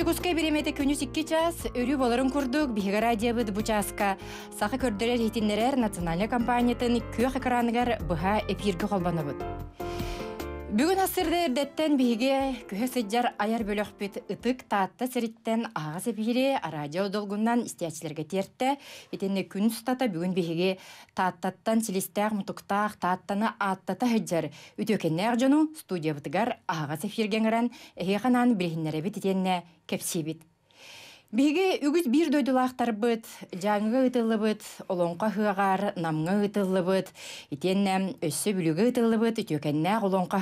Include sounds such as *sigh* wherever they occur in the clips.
Күнжігіске беремеді күні сікке час, өрі боларын күрдік, бігі радиябыд бұчасқа. Сақы көрділер етінлерер национальный компаниятын күйі қақыранығар бұға эфиргі қолбанабыд. Бүгін асырды үрдеттен биге күхі айар аяр бөлөкпіт ұтық таатты сіриттен ағыз әбире радио долгуннан истиячилерге тертті. Етенде күн ұстата бүгін бейге тааттаттан селестәғ мұтықтақ тааттаны аттата хыджар. Үтекенне жону студия бұтығар ағыз әфиргенғыран әйе қанан білхіннәрі бітетенне кәпсебет. Биге үгіз бір дөйді лақтарбыт, жаңғы ұтылыбыт, олонға хыағар, намға ұтылыбыт, итеннәм өссі бүлігі ұтылыбыт, үтекеннә олонға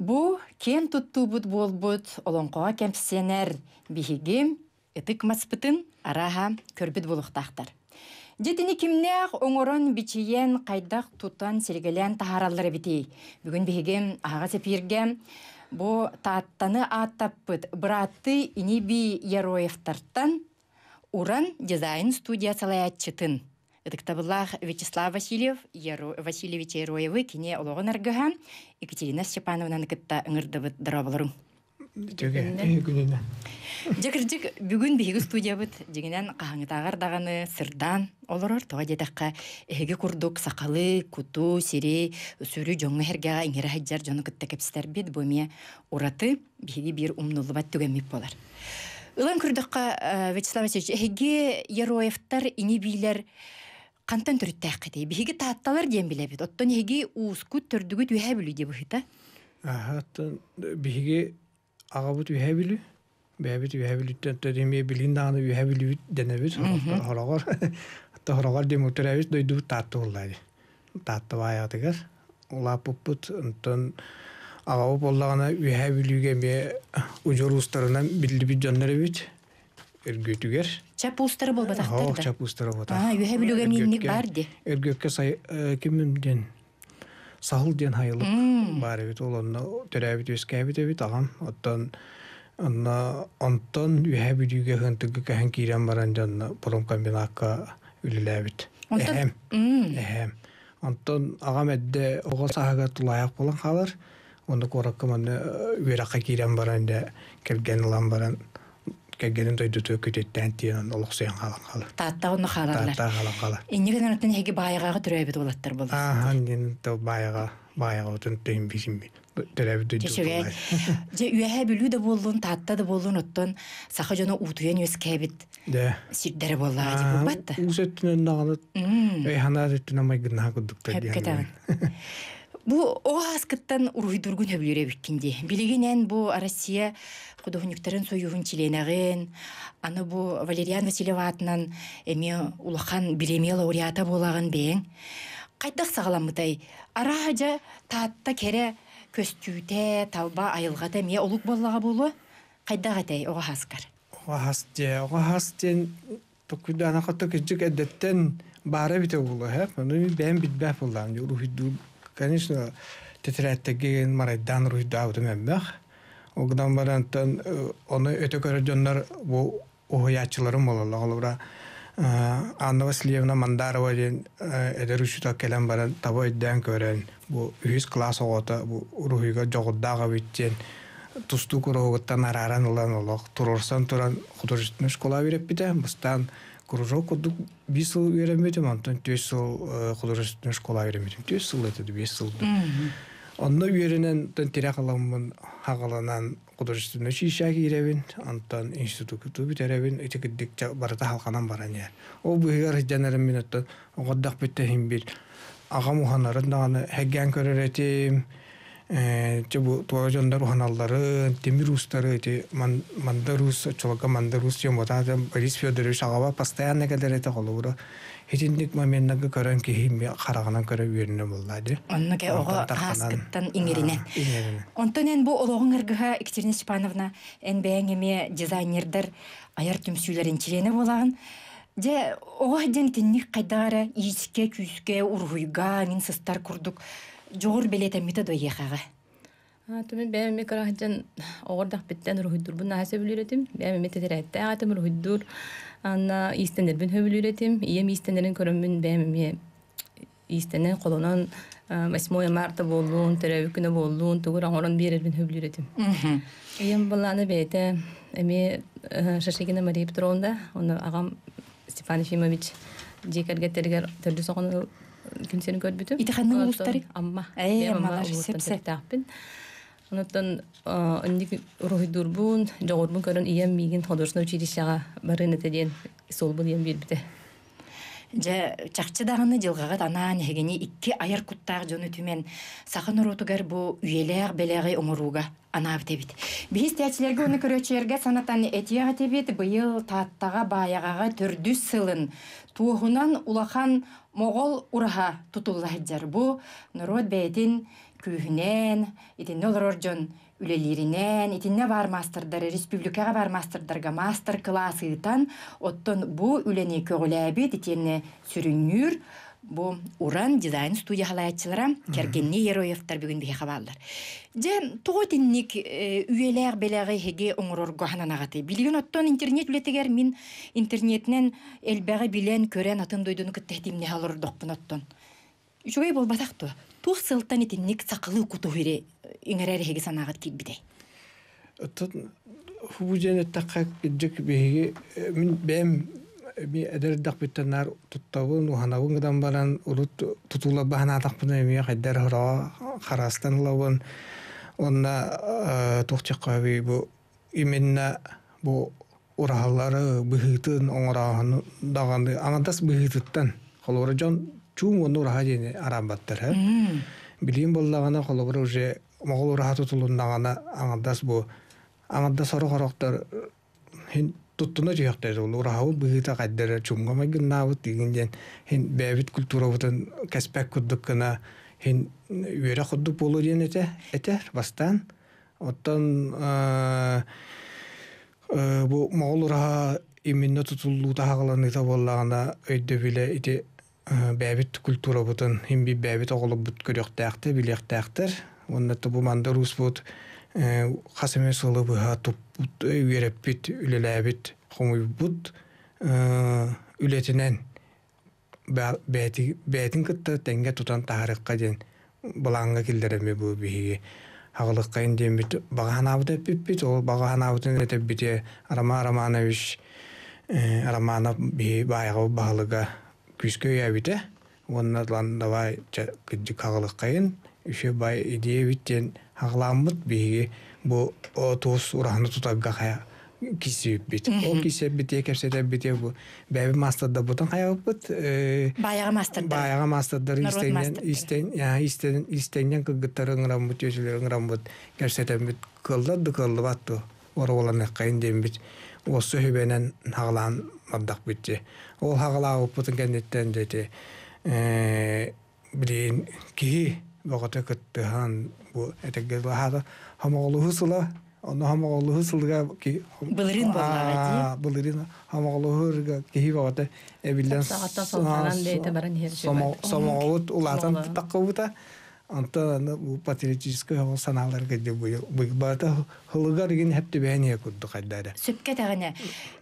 бу Бұ кен тұттубыт болбыт, олонға кемпсенер, бігігім, ұтық маспытын араға көрбіт болуқтақтар. Жетіні кімнәқ оңырын бичиен қайдақ тұттан сергелен тахаралары бітей. Бүгін бігігім ага сепіргем, Бу тааттаны аттаппыт братты иниби Яроевтартан уран дизайн студия салаятчытын. Ыдыктабылах Вячеслав Васильев, Яро... Васильевич Яроевы кине олоғын аргыға Екатерина Степановна кытта ыңырдыбыт дырабылырың. Жакыржык бүгүн биһиги студиябыт жигинен кахаңытаагар даганы сырдан олорор тога жетакка эһиги курдук сакалы куту сири сүрү жоңу хергага иңере хаджар жону кытта кепстербит бумия ураты биһиги бир умнулубат түгемип болар ылан күрдүкка Вячеслав Васильевич эһиги Яроевтар ини бийлер кантан төрүттээккети биһиги таатталар диэн билебит оттон эһиги уускут төрдүгүт үһэ бүлү диэ быхыта биһиги агабыт үһэ бүлү бәбит үһәбилиттен төдеме билин дагы үһәбилибит денебит хорогор атта хорогор дем үтерәбит дойду татты уллады татты баягытыгар ула пуппут онтон агау боллагана үһәбилүгө ме ужор устарынан билдибит жонноребит эргөтүгер чап устары болбатактар Ох, чап устары бота. А, үһәбилүгө минник бар ди. Эргөккө сай кимим ден сахыл ден хайылык бар бит ол онно төрәбит өскәбит бит агам оттон Анна онтон үһә бидүгә хынтыгы кәһән кирән баран жанна пором комбинатка үлеләбит. Онтон- Әһәм. М. Әһәм. Онтон агам әддә ого саһага тулаяк булан халар. Онда коракка маны үеракка кирән баран да келген лан баран кәгенен тойду тө көтеттән тиен олох сыян халан халар. Таатта онно халарлар. Тата халан халар. Иннеген артын эһиги баайгага төрөбүт болаттар болот. Аха, нин то баяга баяга утын тейм бисим. Төрәбит дүйдү. Тешеге же үэһэ *laughs* бүлүү да боллун таатта да боллун оттон саха жоно уутуян өскәбит Дә. сирдере боллаа дип батта. Усеттинен даганы М. Эй, хана деттина май гынна кудуктар Хэпкетен. Бу оға аскыттан уруйдургун өбүлүрөбүккинди. Билигинен бу Россия художниктерин союгун чиленеген, аны бу Валериан Василева атынан эми улахан билеме лауреата болаган бең. Кайдак сагаламытай. Араажа таатта кере көстүүтэ, талба айылгата ме олук боллага болу. Кайдак атай оға аскар. Оға асте, болу, конечно, тетрәттеген марайдан рухиду аудым әмбәх. Огдан барантан оны өтө көрө жоннар бу оһуячыларым болалар. Олора Анна Васильевна Мандарова ден эдерүшүтө келен баран таба идден көрөн бу үз класс огота бу рухига жогуддага биттен араран улан туран школа кружок курдук бис жыл үйренбедим антон төс жыл художественная школа үйренбедим төс жыл этеди бес жылды онно үйренен тон тире каламмын хагаланан художественный училище киребин антон институту битеребин этикиддик барата халканан баран я ол быгар жанарым минуттан огоддак биттехин бир агам уханарын даганы хэгген көрөретим туожондар уханаллары темир устары эти манда рус чолока манда рус чем вот борис федорович агава постоянно кадер это холура Хетиндик моментнага көрөн кихимби көрө үйөрүнө буллады. Онны ке ого хаскыттан иңерине. Онтон эн бу ологон Екатерина Степановна эн дизайнердер аяр түмсүйлерин чирене же Де ого ден кинник кайдары ургуйга мин сыстар курдук. Жогор белете мите до ехага. Атымен бәм ми карахжан оғырдақ биттен рухидур бұна хәсә бүлүретим. Бәм ми тетерәтте атым рухидур. Анна истендер бин хөбүлүретим. Ием истендерин көрөмүн бәм ми истенен колонон 8 марта болуун төрөбү күнү болуун тугур оңорон биэрбин хөблүретим Мгм. Эйем баланы бейте, эми э, Шашигина Мария Петровна, оны агам Степан Ефимович жекерге тергер төрдү соғыны күнсен көрбүтүм. Ити ханның улустары? Амма. Эй, Эм, аммалар, улустан сеп-сеп. тертаақпин. Онуттан онник рухидурбун, жоғырбун көрін ием мигин художественное училищеға барын этеден солбун ием бирбите. Жа чакчы дагыны жылгага анаан хегени икки аяр куттаак жону түмен сахан урутугар бу үйелег белеги оңоруга анаап тебит. Бихис тәчилерге уну көрөчерге санатан этияга тебит быйыл тааттага баягага төрдү сылын туохунан улахан Моғол ураха тутулла бу, нұрот бәйтін күйінен, итинне олар оржон үлелерінен, итінне бар мастердар республикаға бар мастырдарға мастер класс тан, оттон бу үлени көгіләбі, итінне сүріннүр, бу уран дизайн студия халаячылара кергенни ероевтар бүгүн бихе хабаллар же того тинник үйелер белеги хеге оңорорго хананагаты билген оттон интернет үлетигер мин интернетнен элбеги билен көрен атын дойдуну кыттехтимне халордокпун оттон Үчүгэй болбатакту. Тух сылтан итинник сакылы кутуһире иңерер хеги санагат килбидей. Оттон хубужен такка иджек беги мин бэм ми эдер дак биттенар туттабын уханабын гыдан баран урут тутула бахана такпын ми хайдар хора харастан лавын онна тухчакка бу именно бу урахаллары быхытын оңораһын даганы аңатас быхытыттан холора жон чум оны ураха жени арабаттар ха билим боллагана холора уже могол ураха тутулундагана аңатас бу аңатас хин туттуна жыяктар ул урахабы быхыта кайдара чумга магыннабыт дигинден хин бэбит культурабытын каспек куддуккана хин үере куддук болу диен эте этер бастан оттон э, э, бу могол ураха именно тутуллуута хагаланыта боллагана өйдө биле ити э, бэбит культурабытын хин би бэбит оголубут көрөктээхтер билектээхтер оннаты бу манда руспут хасеме сылы быха туппут үйереппит үлелээбит хомуйбут үлетинен бээтин кытта тенге тутан таарыкка ден балаңга килдереме бу биһиги хагалыккайын диэмбит багаһанаабыт эппиппит ол багаһанаабытын этеппите арама араманович араманов биһи баайага баалыга күскө үйәбите онна лан давай кыджык хагалыккайын үше бай һағламыт биһиги бу отус урахны тутагга хая кисип бит. О кисеп бит яке бит бу. Бәби мастерда бутан хаялып бит. Баяга мастерда. Баяга мастерда истен истен я истен истенген кыгытырын рам бут өчлөрүн рам бут. Кесете бит кылды ды кылды батту. Ороланы кайын дем бит. Осы хөбенен хаглан мадак бит. Ол хаглап бутан кенеттен дете. Э бирин ки богота кыттыхан бу этегге лахада хамоголу сыла Оны хамоголу сылга ки Былырын боллага, Аа, былырын хамоголу кии богота эбилен Сағаттан солғанан дейті баран хер жебай. самоголут улатан Моло. таккабыта Анта бу патриотический хол саналар геде бу бу бата хылыгар ген хепте бәне курду кайдара. Сөпке тагына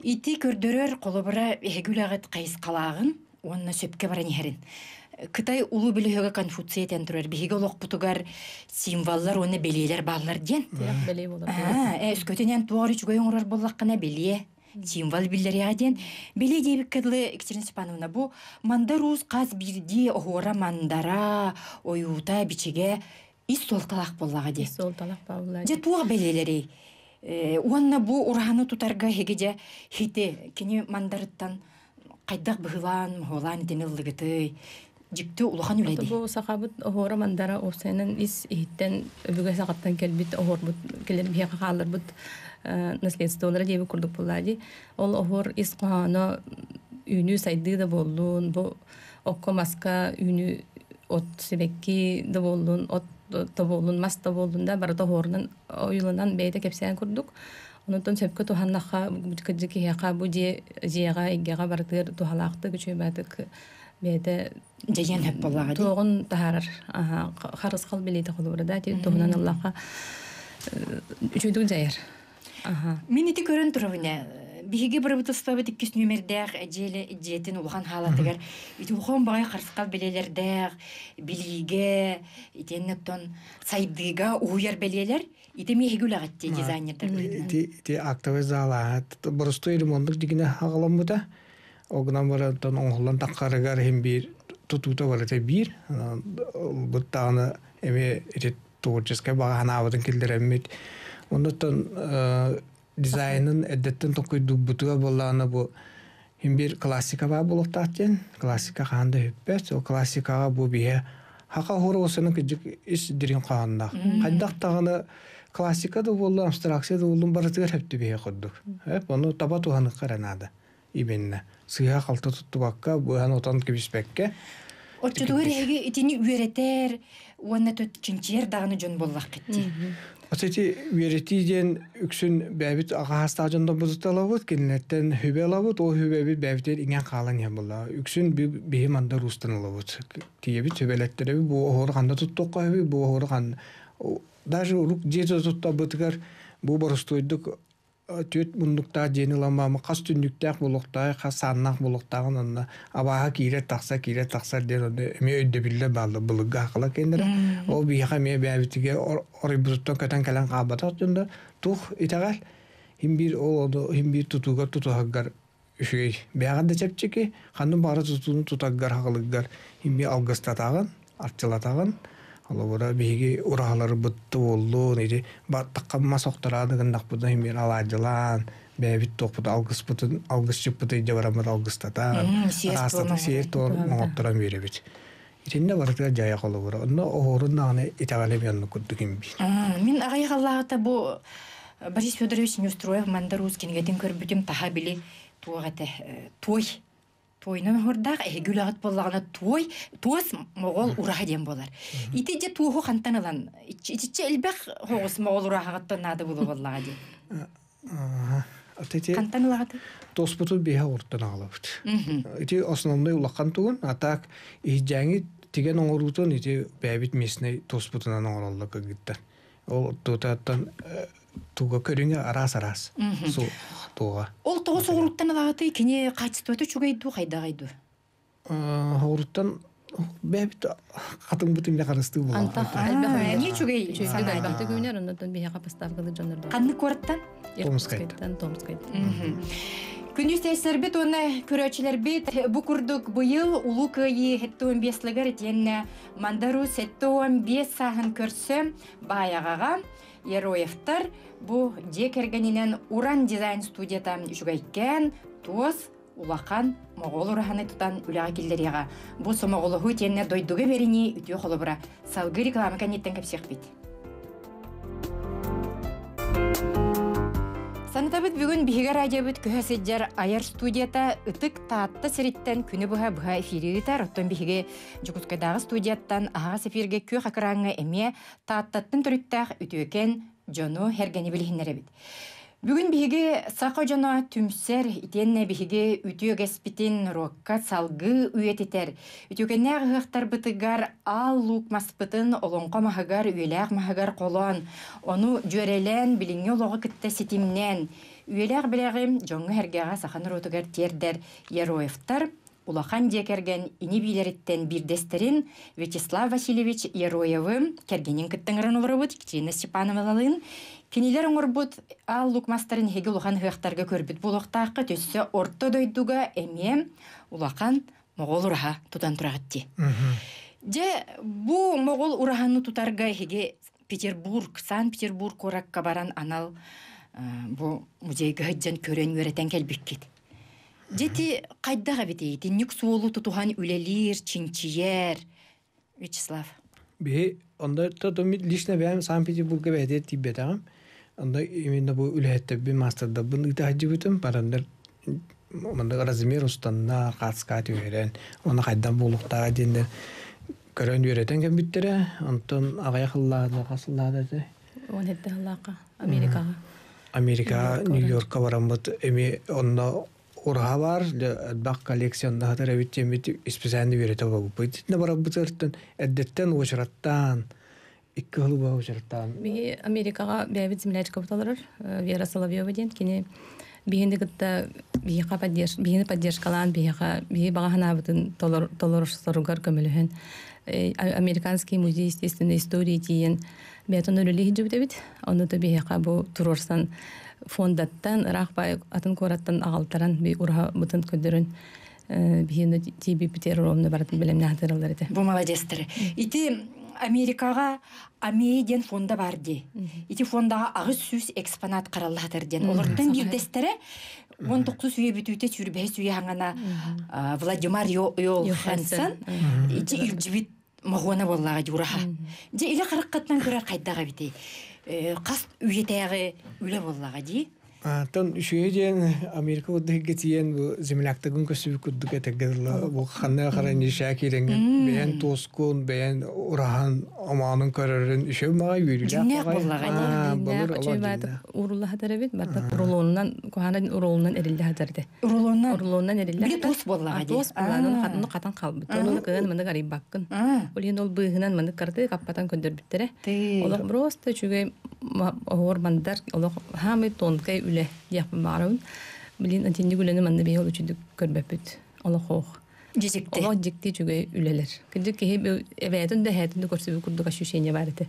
ити көрдөрөр колобура эгүлэгет кайыс калагын онна сөпке баран ихерин. Кытай улу билеге конфуция тен турар биһиге олоқпутугар символлар оны белелер баллар ден. Тияк белей болар. Аа, э өскөтенен туар үчүгөй оңрор боллаккана белие. Символ биллерия ден. Беле дебик кыдлы Екатерина Степановна бу манда рус каз бирди охора мандара оюута бичеге ис толталак боллага де. Сол талак баулар. Же туа белелери. Уанна бу ураханы тутарга хегеже хите кини мандарыттан кайдак быһылан холан денилдыгыты жиктү улахан үледи. Бу сахабыт охора мандара осенен ис иттен өбүгө сагаттан келбит охорбут келер бия халырбыт наследстволары деби курдук буллади. Ол охор ис кохано үнү сайды да болдун, бу окко маска үнү от себекки да болдун, от да болдун, мас да болдун да барда охорунан оюлунан бейде кепсен курдук. Онутон сөпкө туханнаха кыджыки яка бу же жега игега бардыр тухалакты күчөбатык бейде Жайен хөп боллага де. тоғын тахарар харыс қал билейді қолы да те тоғынан аллаха үчөйдүк жайыр аха Мен ити көрөн турабыня. биһиги бырыбытыспабыт иккис нөмердäэх эдьиэле иддиэтин улахан хаалатыгар ити ухон багай харскал белелердäэх билиге итеннеттон сайдыга уйар белелер ити миһигүлэгатти дизайнердер Ити ити актовый зала борустой ремонттук дигине хагаламмыта. Огнан тон оңхолан таккарыгар хим бир тутута бара те бир. Буттаганы эме ити творческая баганабытын килдереммит. Оннотон дизайнын эддеттен токуй дуббутуга болланы бу хим бир классика ба болуктаатен. Классика ханда хүппет. О классикага бу бие хака хору осының кыжык ис дирин каанна. Кайдактаганы классика да болду, абстракция да болду барытыгар хепти бие курдук. Оны таба туханы каранады. Именно. Сыга калта туттубакка, бухан отан кибиспекке. Отчудугар эги итини үеретер уонна төт чинчиер даганы жон боллак кетти Отети веретиден үксүн бәбит агастажында бузуталабыт, кинлеттен хүбе алабыт, о хүбе бәбитер иңен калан я була. Үксүн бихи манда рустан алабыт. Тиеби төбелеттери бу охор канда туттукка хүбе, бу охор кан даже рук жето туттабытыгар бу борустойдук төт мундукта жени ламамы кас түндүктәк булуктай кас саннак булуктагын онна абаха кире такса кире такса дер онда эме өйдө билле балды булыга акыла кендер ол бияха ме бәбитиге ори бузуттан катан калан кабата тунда тух итагал хим бир ол оду хим бир тутугар тутугар үшүгей бяган да чепчеки ханын бары тутууну тутагар хагылыгар хим бир алгыстатагын арчылатагын Оловора биги уралары бытты болду, неди баттаккамма соқтарадыгындак буда химер алажылан, бәбит топут алгыс бутын, алгыс чыппыты иде барамат алгыстатан, Мм, съезд астаты болмаған. сиер тор моңоттаран беребит. Итинде барытыга жая колобора. Онно оорун наганы итагалем янны кудду кимби. Мин агай халлаагата бу Борис Федорович не устроив мандарус кенгетин көрбүтүм таха били туагате той тойнун хордак эгүлагат боллагана той туас могол ураха дем болар. Ити же туоху хантаналан ичиче элбек хогус могол урахагаттан нады болу боллага ди. Атети Хантаналагат. тоспуту биха ортан алабыт. Ити основной улаккан тугун, атак ихжаңи тиген оңорутун ити бәбит месіне тоспутунан оңороллык гиттер. Ол тутаттан туга көрүңө арас-арас. Су туга. Ол тогус оруттан алагаты кене качтыты чугайду кайдагайду. Хоруттан бәбит катын бутын бе карысты була. Антах А, не чугай. Чүйдүк албакты күнер, оннотон биһига поставкалы жонордо. Канны корттан. Томскайттан. Томскайттан. Күнүс тәсәрбит оны көрәчеләр бит бу курдук быйыл улу кыйы хеттуын беслегер тиенне мандару сеттуын бес саһын көрсөм баягага Ероевтар бу декергенинен Уран дизайн студията жүгәйкән туос улахан моғол ураханы тутан үләға киллерияға. Бу сомоголуху тиенне дойдуга берини үтүө холобура. Салгы реклама кәнеттен кәпсек бит. Онтабыт бүгін биһигер аябыт көһәсиджар аяр студията ытык таатты сериттен күні бұға бұға эфиригитар оттон биһиге дағы студияттан аға эфирге көх акранга эме тааттаттын төрүттәх үтүөкен жону хергени билиһиннер. Бүгін биһиге сақа жана түмсер итенне биһиге үтүө геспитин рокка салгы үйетитер. Үтүкенне агыхтар бытыгар ал лук маспытын олонко маһагар үеләк маһагар колон. Ону жөрелен билиңе лого кытта ситимнен. Үеләк билегим жоңы хергега сахан ротугар тердер Ероевтар Улахан декерген ини билериттен бирдестерин Вячеслав Васильевич Ероевым кергенин кыттыңырын олорубут Кичина Степановалалын Кинилер оңорбут ал лукмастарын хеги улахан хыяктарга көрбүт булуктаакка төссө орто дойдуга эме улахан могол ураха тутан турагатти. Же бу могол ураханы тутарга хеге Петербург, Санкт-Петербург оракка баран анал э, бу музейге хыджан көрөн үеретен келбиккит. Жети кайдага битейти, ник суолу тутухан үлелир, чинчиер. Вячеслав. Би онда то то лично бәм Санкт-Петербургга бәдет тибетагам. Онда именно бу үләһәттә би мастерда бу ита җибетем барандар монда размер устанна каска тирен. Оны кайдан булуктага динде көрөн үйрәтен кем биттере. Онтон агай кыллады, касыллады. де. Он хетте халака Америкага. Америка, Нью-Йоркка барамбыт эми онно урха бар, бак коллекцияны хатар бит бит специальный үйрәтә бу. Бит барабыт эртен эддеттен очраттан. Икки хылы ба очраттан. Биги Америкага бәбит землячка буталар. Вера Соловьева ден кини биһини гытта биһиха поддерж биһини поддержкалаан биһиха биһи багаһанаабытын толорусоругар көмөлөһөн Э, а- американский музей естественной истории тиен бетон өлүлиһи жубдебит ону да биһиха бу турорсан фондаттан ырах бай атын кораттан агалтаран би ураха бутын көдөрөн биһини тиби питер ромна баратын билемне хатыралар эте Бу молодецтер. Ити Америкаға Амейден фонда бар де. Ити фондаға ағыз сүз экспонат қаралатыр ден. Олардың бирдестері 19 үйе бүтүйте сүрбе сүйе аңана Владимир Йол Хансен. Ити үлжібіт мағуана боллаға жураха. Де илі қырық қаттан көрер қайдаға біте. Қас үйетәғі үлі боллаға дей. үшüе диэн Америка уддыгы тиен бу земляктыгын көсүбү куддук этеггедла бу ханна харан шакирен бен тоскун бен урахан аманын көрөрүн үшө мага үйрүлө Жиннек боллага урула хатары бит бардак урулуунан коханан урулунан эрилде хатарды Урулуна урулуунан эрилде Били тос боллага ди. тос боллаан хатыны катан калбыт onu кыган маны гарый баккын А, Олин ол быыгынан маны карды каппатан көндөрбүттере ты. Олох просто чүгэй оор бандар олох хамы тонкай үле япын барабын. Билин атинди гүлені манны бей олу чүдүк көрбөпүт. Олох ох. Жезикте. Олох жикти чүгэй үлелер. Кыдык кеһи эбэтин да хэтин да көрсөбү курдук ощущение бар эте.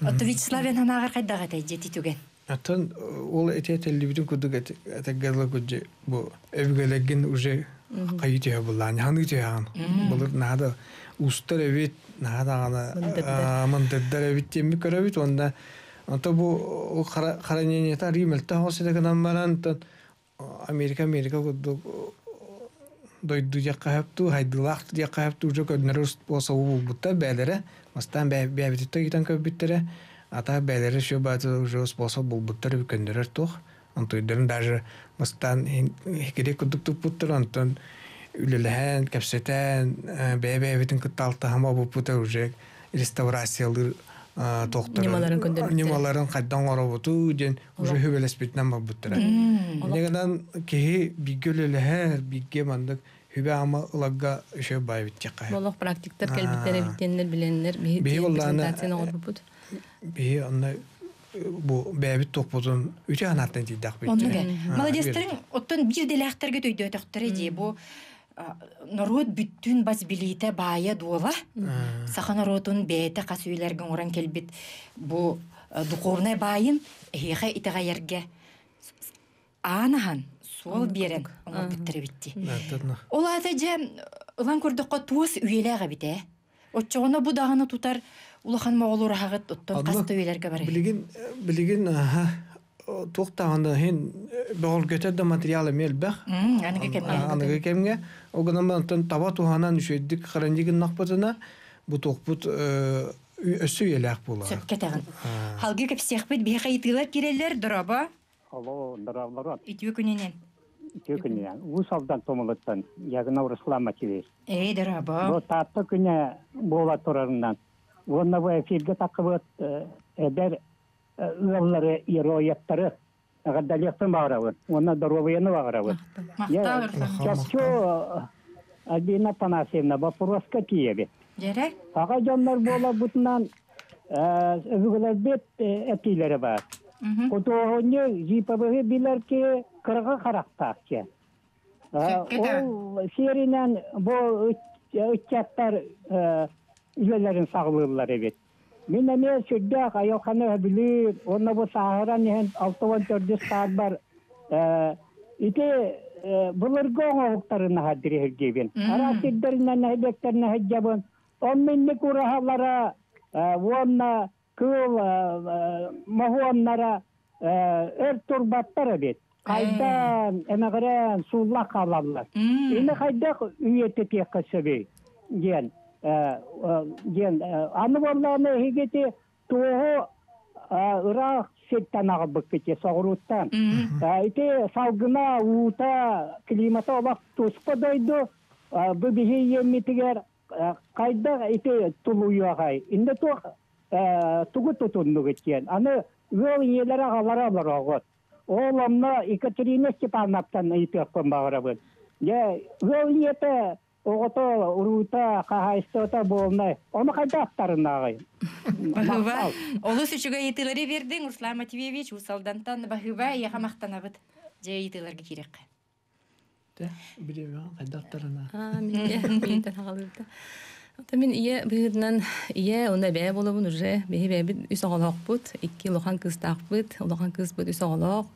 Отто Вячеславен ханагар кайдага тай жети түген. Атын ол эте телевизион кудук этеггедла кудже бу эвгелеген уже кайытыя буллан ханы тяан булыр нада устар эвит нада ана мандыдар эвит теми көрөбүт онда Ото бу хараненията римелта хосыда намбаран тон Америка Америка кудук дойду жаққа хапту хайдылақ жаққа хапту уже көднөрүс болса у бутта бәлере мастан бәбитте гитан көбүттере ата бәлере шо баты уже способ бул буттар көндөрөр тох антойдарын даже мастан хикеде кудук тупуттар антон үлеләһән кәпсетән бәбәбитин кытталты хама бу пута уже реставрациялыр тоқтар Немаларын көндөрүптер. немаларын кайдан оробуту ден уже хөбелеспитнен бабуттара негенан кеһи биггөлелэһэр бигге мандык хүбэ ама ылагга үшө байбит жакка Олох практиктер келбиттер биттеннер биленнер Бии бии боллааны, презентацияны орбут. бии онна бу бэбит токпутун үчө анаттан тидак бит Оннуге. Молодецтерин оттон бир делахтерге төйдө төктөрө ди бу а, народ бүттүн бас билите бая дуола. Саха народун бете кас үйлерген уран келбит бу а, духовный байын эхе итага ерге анахан сол берен оңол биттере битти. Ол ата же ылан көрдөккө туос үйелега бите. Отчоғына бу даганы тутар улахан моголур хагыт оттон Аллах, каста үйлерге бар. билигин билигин аха туктаганда хен богол көтөдө материалы мел бах М, аныга кем. аныга кемге огонамантан таба туханан үшөйдик карандигин накпытына бу токпут өссү елак була Сөпке тагын. Халгы кепсех бит бия кайтылар кирелер дороба Алло, дырағлар итү күненен. көкіне. Ус алдан томылыттан, ягына урыслама кирес. Эй дороба. Бо татты күне бола турарынан. Онна бу эфирге такыбыт эдер ыллары ирояттары. Гадалектен багырабы. Онна доровыяны багырабы. Мактабыр. Чапчо Альбина Панасьевна, вопрос какие бе? Жере? Ага жандар бола бутынан өвгөлөр бет этилери бар. Мгм. Кутуоне жипабыгы билер ки кырга карактакчы. Сөккеде. Ол серинен бу үччаттар үйлерин сагылырлар эбит. Мен эме сүддак аялхана билир, онна бу сахаран ен алтыван төрдүс саат бар. Э, Ите булырга оңоктарына хадири хергебен. Мм. Ара сиддеринен хедектерне хеджабын. Он минни курахалара, вонна кыл махуаннара эр турбаттар бит. Кайдан эмегерен сулла калалар. М. Эне кайдак үйете пеккасыбы. Ген ген аны хигити тоо ыра сеттанагы быккете согуруттан ити салгына уута климата обак туспа дойду бу бихи еммитигер кайда ити тулуюагай инде туох тугу тутуннугеткен аны ыол иелери агалара барогот ол омно екатерина степановтан итеккон багырабыт же ыол иете Ото урута кахайстота болнай. Оны кайда аттарынагай. Бахыва. Олы сүчүгө етилери бердиң, Руслан Матвеевич, усалдантан бахыва яха мактанабыт. Жайытыларга кирек. Тэ, билебе, кайдактарына. А, мен ие, бийтен хагалыбыта. Ота мен ие быгытынан ие онда бෑ болобун уже беһи бээбит үс оголоокпут, икки улахан кыстаакпыт, улахан кыспыт үс оголоок.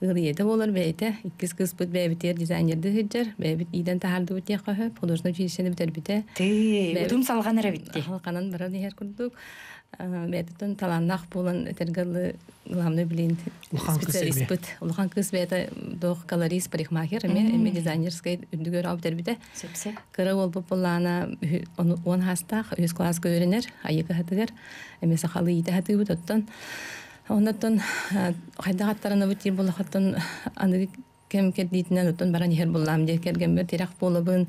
Ыры еде болар бэйте, иккис кыспыт бээбитер дизайнерді хыджар, бээбит иден тахарды бут яқы, художественный училищені битербите. Ты, Бәбит- удум салган эре битти. Халканан бара дихер курдук. Бәтетен таланнах булан этергалы главный блин специалист бит. Улахан кыз бәте дох колорист парикмахер эме эме дизайнерскай үдүгөр алып тербите. Кыры ол популана он хастах үз класс көренер, айыгы хатыгар эме сахалы ите хатыгы бит оттан. Оннан хайда хаттарына бит бол хаттан аны кем оттан баран хер тирак болобун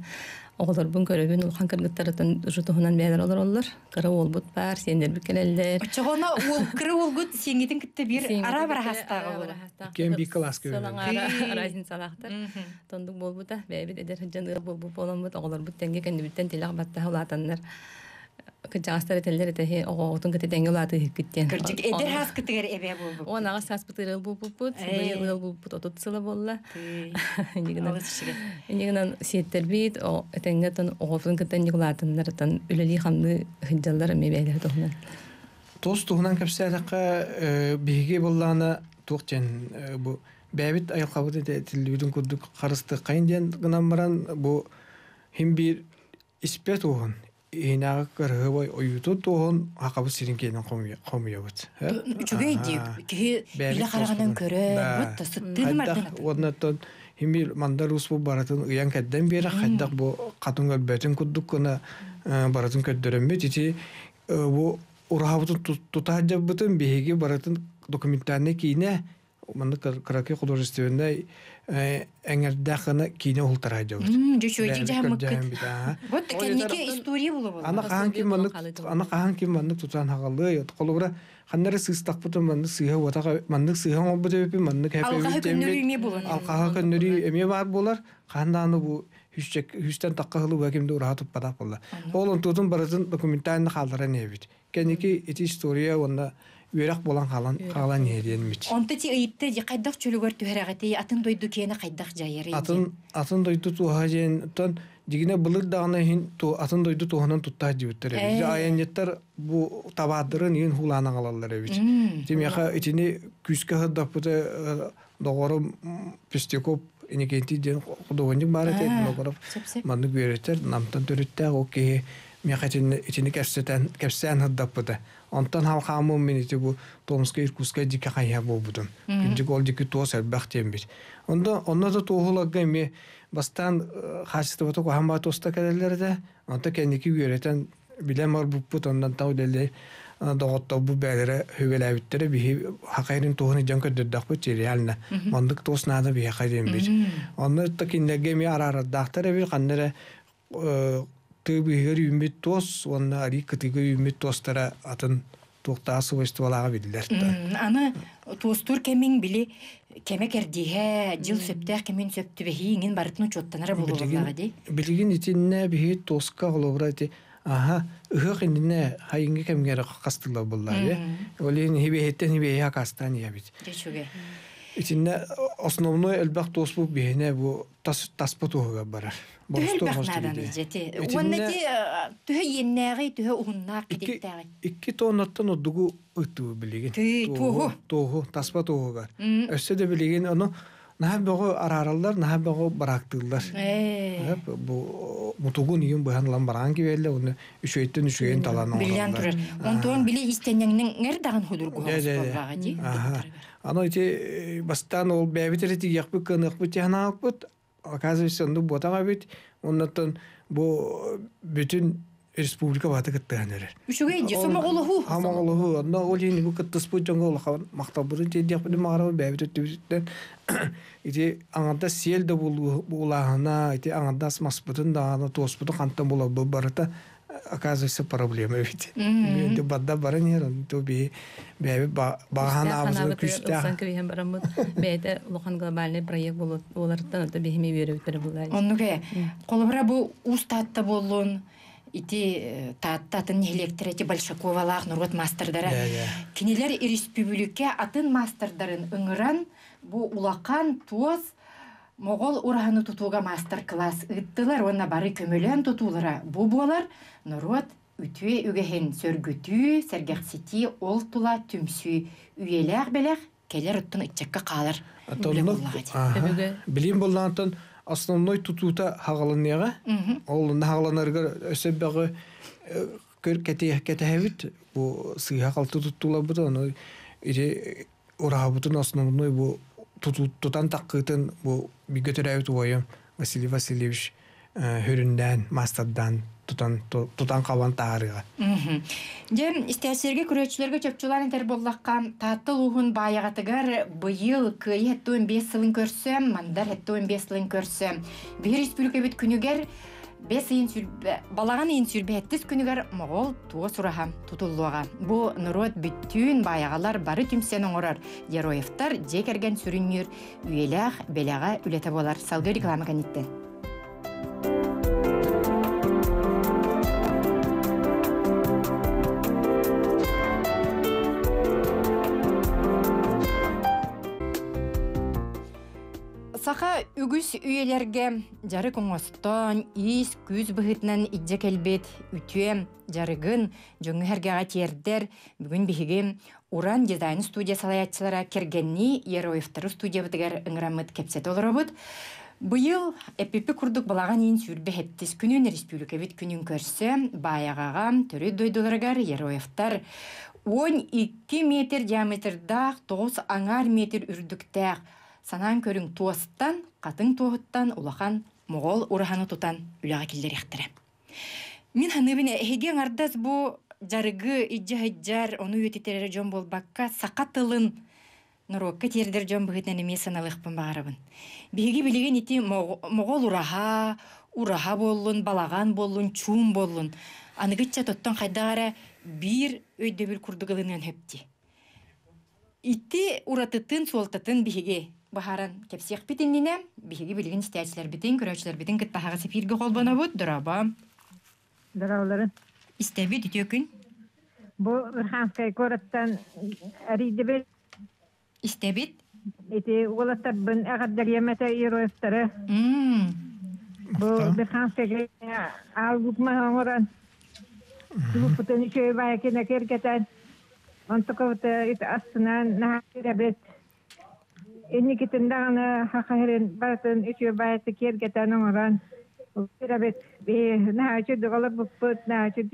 оголорбун көрөбүн улхан кыргыттарытын жутуһунан бәдер олар олар. Кыры ол бут бар, сендер бит келелер. Очогона ол кыры олгут сеңитин китте бир ара бара хастагы болу. Кен би класс көрген. Салаңара разин салахтар. Тондук болбута, бәбит эдер хыджан ыр болбу болон бут оголор бут тенге кенди биттен тилак батта улатаннар. Кыжастар теллер эте оготун кете тенге улаты хиккиттен. Кыржык эдер хас китегер эбе болбу. Он ага сас бут ырыл бут бут, Эй. ырыл бут бут отут сыла болла. Ты. *laughs* Нигинен Алыс шиге. нигинен сиеттер бит, о этенге тон оготун кете нигулатандар тон үлели хамды хыджаллар мебелер тохнан. Тос туһунан кепсәдәккә биһиге булланы туктен бу бәбит айылкабыт эте тилбүдүн курдук карысты кайын ден гынан баран бу хим бир испе туһун инага кырһы бой оюту туһун хакабы сирин кейнен комуябыт. Үчүгэй дип, ки Бәбит биле караганын тостугун. көрө, Да. бут та сыттын мардын. Хайдах оннаттан химил мандарус бу баратын ыян кәддән бері хайдах бу катын гөлбәтин куддук кына баратын көддөрөмбү тити бу урахабытын тутаһаджабытын биһиги баратын документарный кине манны краке художественный эңердахына кине ултараджабыт. Жөчөйдик жамыккыт. Вот Ой, кеннике это- история болу болу. Ана хаан ким маннык ана хаан ким маннык тутан хагалы колубра ханнары сыстак бутун маннык сыйга ватага маннык сыйга обу деп маннык Алгаһы хепе күннөрү эме болон. Алкаға көннөри эме бар болар. Хандааны бу хүчтек хүчтен такка хылы вакимде уратып падак болла. Ол онтудун баратын документальны халдара небит. Кеники эти история онда үерак болан халан халан нерен мит. Онты ти ыйытты ди кайдак чөлөгөр түһәрәгәте атын дойду кene кайдак жайыры. Атын атын дойду тухажен тон дигине былыр дагына хин ту атын дойду туханан тутта жибиттер. Э. Аянеттер бу табадырын ин хулана галалар эбит. Демяха итини күскә хаддап бута догорым пестекоп инекенти ден художник бар эте догоров. Сөпсе. Манны гөрөтер намтан төрүттә оке мяхатын итини кәпсәтән кәпсән хаддап бута. Онтан халкамы мен ити бу Томска Иркутска дика кая болбудум. Кинди гол дики тос әлбәхтем бит. Онда онда да тоһулагга ме бастан хасты бото хама тоста кәләләрдә. Онта кәники гөрөтән билем бар бу пут ондан тау деле доготто бу бәлере хөбеләбиттер би хакайрын тоһуны жан көддәк бу реально. Мандык тоснада би хакайрын бит. Онда та киндәге ме арара дактар бир кандыра тыбыгыр юмит тос, онна ари кытыгы юмит тостара атын туктаа свойстволага билдер. Аны туостур кемин били кеме кердиһе жыл сөптәк кемин сөптүбеһи иңин барытны чоттанара болу боллага ди. Билигин итинне биһи тоска голобра ити аха ыхык индине хайынга кемгере кастыла булла я. Олин хибехеттен хибея кастан я бит. Жечүгө. Итинне основной элбак тос бу бихне бу тас таспотуга барар. Түһэл Борсто бахнадан хостиде. жети. Итинне- Уонна ди түһө еннәгы түһө уһуннаак Икки кидеттәгы. икки тоннаттан одугу ытту билигин. Ты, туһу. Туһу, таспа туһугар. Өссө дө билигин ону наһа бого арараллар, наһа бого барактылар. Э. Хеп, бу мутугун иген бу ханлан баран кибелле, уну үшөйттен үшөйен талан Билен турар. Онтон били истеннеңнең нер даган худургу Да, да, да. боллага ди. Ага. Ано ити бастан ол бәбитер ити якпы кынык бу тяна акпыт. Оказывается, онду ботага бит. Оннан бу бүтүн республика баты кыттыганер. Үчүгө ди сомо голоху. Хамаголу, онда ол ени бу кыттыс бу жоңгол хан мактабырын те диап бу магара бәбитер түбүттен. Ити аңанда сел да бул булахана, ити аңанда маспытын да ана тоспуту кантан була бу барыта оказывается проблема ведь. Менде бадда барын ерон то би бәбі баған абызы күшті. Усан кирген барамыт. Бәйте улахан глобальный проект болот. Олардан да бихими берип бере булай. Оннуге колобра бу устатта болун. ити э, таатта атын электр эти большаковалаах нургот мастердара Иә, иә. кинилер республика атын мастердарын ыңыран бу улакан туос Могол ураханы тутууга мастер класс ыттылар онна бары көмөлөн тутуулара бу буолар нурот үтүе үгехин сөргүтүү сергексити ол тула түмсүү үйелээх белэх келер уттун ытчакка каалар Үле буллага ди. Төбүгө. Билим боллантын основной тутута хагалыныяга. Ол хагаланарга өсөбөгө көр кете кетебит бу сыйга калты туттула бу оны ире урабутун основной бу туту тутан таккытын бу бигөтөрөбүт ойым Василий Васильевич э, хөрүндән мастердан тутан ту- тутан кабан таарыга. Дем истәсерге күрөчүләргө чөпчүләр интер боллакка тааттыл ухун баягатыгар быйыл кый хеттуен 5 сылын көрсөм, мандар хеттуен 5 сылын көрсөм. Бир республика бит күнүгер 5 ин балаган ин хеттис күнүгер могол туга сураха тутуллуга. Бу народ бүттүн баягалар бары түмсен оңорар. Героевтар жекерген сүрүннүр үйеләх белага үлете болар. Салгы реклама каниттен. Үгүс үйелерге жарык оңостон, ис күз быхытынан идже келбет, үтүем, жарыгын, жөңі әргеға тердер, бүгін Уран дизайн студия салаятчылара кергенни ероевтары студия бітігер ыңрамыт кепсет олырабыт. Бұйыл әпепі күрдік балаған ең сүрбі әттіс күнін республика бет күнін көрсі, баяғаға түрі дойдыларғар ероевтар 12 метр диаметрдақ, 9 аңар метр үрдіктәқ, санаан көрүң туостан, катын туоттан улахан могол ураханы тутан үлага килдер яхтыра. Мин ханыбын эһиген ардас бу жарыгы иджа хыджар ону үтитерер жон болбакка сака тылын Норокка тердер жон быһытнан эме саналыхпын баарыбын. Биһиги билеген ити могол ураха, ураха боллун, балаган боллун, чуум боллун. Аныгытча тоттон хайдагара бир өйдөбүл курдугылынан хөпти. Ити уратытын суолтатын биһиги бахаран кепсиях битиннине биһиги билеген стячилер битин, көрөчлөр битин кыттахага сепирге колбонобут, дораба. Дырауларын. Истебит үтөкүн, Бу Ирханскай городтан Аридебе истебит. эти улаттарбын агаддар ямата ироевтары. Мм. Бу Ирханскай алгупма оңоран. Бу путын иче бая кена кергетен. Онтоковта ит астынан нахирабет. Энни китин дагана хахарен бартын иче бая кергетен оңоран. Кирабет бе нахачы доголор буппут нахачы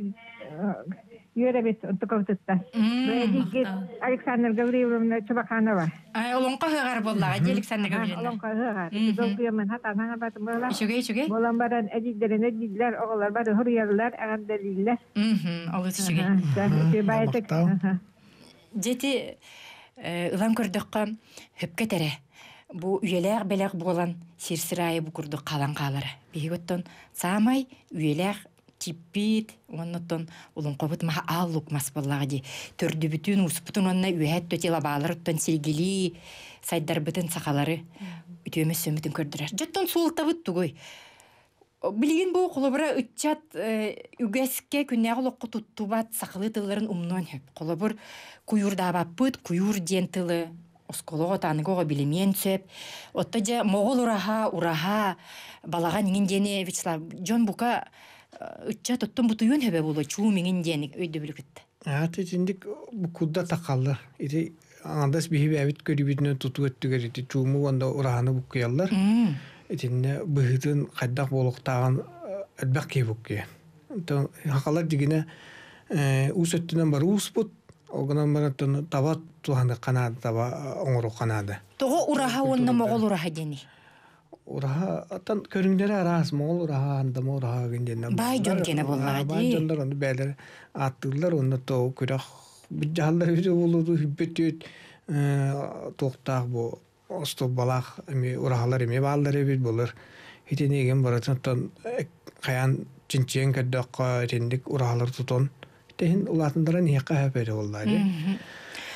Юрабет онтоковтта. Бэдигит Александр Гавриловна Чубаханова. Ай, олонқа хыгар боллага, ди Александр Гавриловна. Олонкаһыга. Мгм. Долгуямын хатанаһа батым була. Ишуге, ишуге. Болан баран әдилдеріне дилер, оғалар бары хұрыялар, аған дәлиллер. Мгм, олы ишуге. Э, ылан көрдөккө хөпкө тере бу үйелээх белэх буолан сирсирайы бу курдук калан каалара бииготтон саамай үйелээх типпит оннотон улун кобут маха ааллук мас боллага ди. Төрдүбүтүн успутун онна үйэт төтела бааларыттан силгили сайдарбытын сакалары үтөөмө сөмүтүн көрдүрөр жоттон суултабыт тугой Билигин бу холобура үтчат э, үгэске күннәгә локку туттубат сахылы тылларын умнон хеп. Холобур куюрдабаппыт, куюр ден тылы, осколого таныгого билемен сөп. Отта же могол ураха, ураха, балага нигин дене Вячеслав Джон бука э, үтчат оттон бутуюн хебе булы чуу мигин денек өйдө бүлүкүт. Ә, аты жиндик бу кудда такаллы. Иди аңдас бихи бәбит көрүбүдүнө туту өттүгөр иди чууму онда ураханы букуяллар. Мм. Итинне быһытын кайдак болуктаган элбек ки букке. То хакалар дигине ус өттүнөн бар успут. Огынан баратын таба туханы канада таба оңору канада. Того ураха онна могол ураха дени. Ураха аттан көрүңдөрү арас могол ураха андама ураха генден. Бай жон кене боллага Бай ди. жондар оны бәлер аттылар оны то күрәк биджаллар биде болуду хүббетүт токтак бу осто балах эми урахалар эми балдар бит булыр. Хитенеген баратан каян чинчен каддакка тендик урахалар тутон. Тен улатындара нияка хәбәре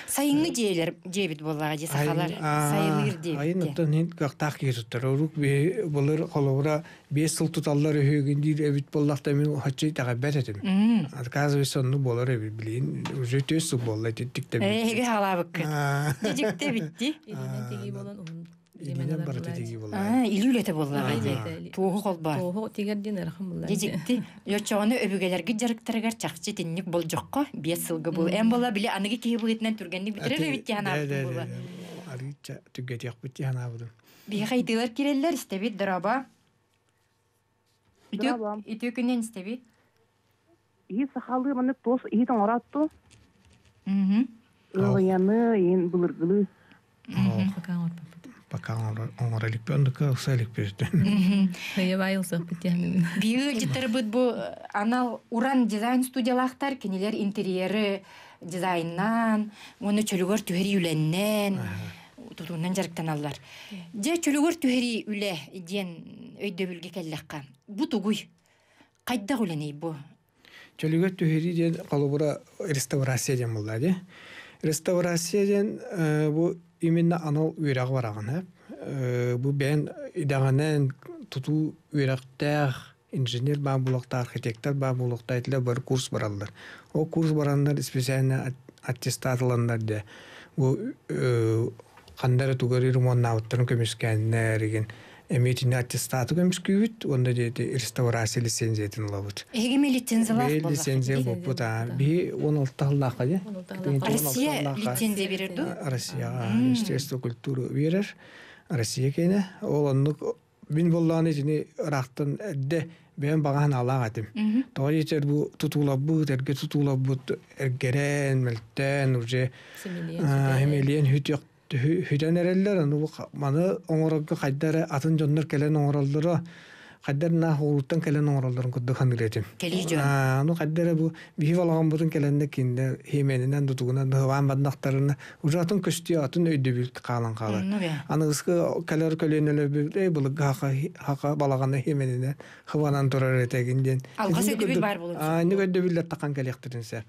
буллар. Сайыңны жейлер жебит боллага же сахалар сайылыр Айын дебит. оттан хин гактак кирттер. Орук бе булыр коловра бес сыл туталлар өгөн дир эбит боллакта мен хачы тага бететим. Отказывайся ну болар эбит билин. Уже төс болла титтик те. Эге халабык. Аа. Дежикте битти. Илинен теги болон ухун. Идинен бары теги болла. Аа, илүүлете боллага же. Ага. Тууху колба. Тоохо тигер дин архам булла. Дежикти. Йочоны өбүгелерге жарыктарыгар чакчы тинник бол жокко бес сылгы бул. Эм болла биле аныгы кии бугетнен түргенник битерер битти хана була. Арича түгет як битти хана будum. Би хайдылар киреллер истебит драба. Драба. Итү күнен истебит. И сахалы маны тос и тон оратту. Мгм. Ылыяны ин булыргылы. Пока оңоралик пөндүкө усалик берди. Хыя байылсак битти ханын. Биыл життер бут бу анал уран дизайн студиялахтар кинилер интерьеры дизайннан, оны чөлөгөр түһери үленнен, тутунан жарыктан аллар. Же чөлөгөр түһери үле диен өйдө бүлге келлекка. Бу тугуй. Кайда үленей бу? Чөлүгө түһери ден колубура реставрация ден булла ди. Реставрация ден э, бу именно анал үйрак бараган э, бу бен идаганен туту үйрактар инженер ба булакта архитектор ба булакта айтла бір курс баралдар. О курс барандар специально аттестатландар де. Бу э, кандары тугары ремонттарын көмүскәннәр деген эметине аттестаты көмүскүбүт, онда деди реставрация лицензиятын. Эгеме лицензиялар Би болла. лицензия болбут а би 16 жылдакка же. Россия лицензия берерду? Россияга Министерство культуры берер. Россия кейне. Ол болланы жини эдде бен баган алаң атым. Тоғы етер бу тутулаббут, эрге тутулаббут, эргерен, мелтен, уже хемелиен хүтөк Hüdenerellerin bu manı onorokku kaddara atın jonlar kelen onorallara kaddar na hoğuluttan kelen onoralların kuddu kanıretim. Kelijon. Aa, kaddara bu bihi valgan бу kelende kinde бутун tutuguna hıvan bandaktarına ucatın köstü atın öydü атын kalan kalır. Anı ıskı keler kölenele bir bulık haka haka balagana hemenine hıvanan durar eteginden. Algas ödü bil var bulur. Aa, ne ödü bil takan kelektirin sen.